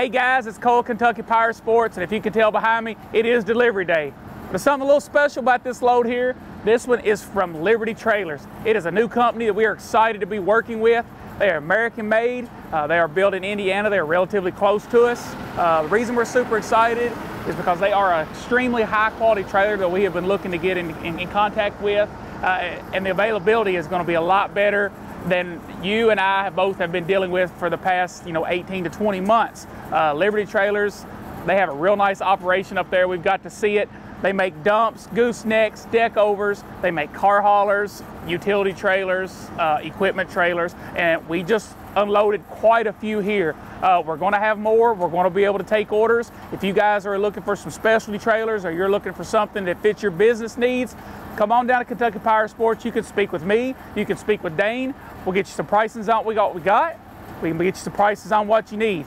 Hey guys, it's Cole Kentucky Power Sports, and if you can tell behind me, it is delivery day. There's something a little special about this load here. This one is from Liberty Trailers. It is a new company that we are excited to be working with. They are American made. Uh, they are built in Indiana. They are relatively close to us. Uh, the reason we're super excited is because they are an extremely high quality trailer that we have been looking to get in, in, in contact with. Uh, and the availability is going to be a lot better than you and I both have been dealing with for the past, you know, 18 to 20 months. Uh, Liberty Trailers, they have a real nice operation up there. We've got to see it. They make dumps, goosenecks, deck overs. They make car haulers, utility trailers, uh, equipment trailers, and we just unloaded quite a few here. Uh, we're going to have more. We're going to be able to take orders. If you guys are looking for some specialty trailers or you're looking for something that fits your business needs, come on down to Kentucky Power Sports. You can speak with me. You can speak with Dane. We'll get you some prices on what we got. We got. We can get you some prices on what you need.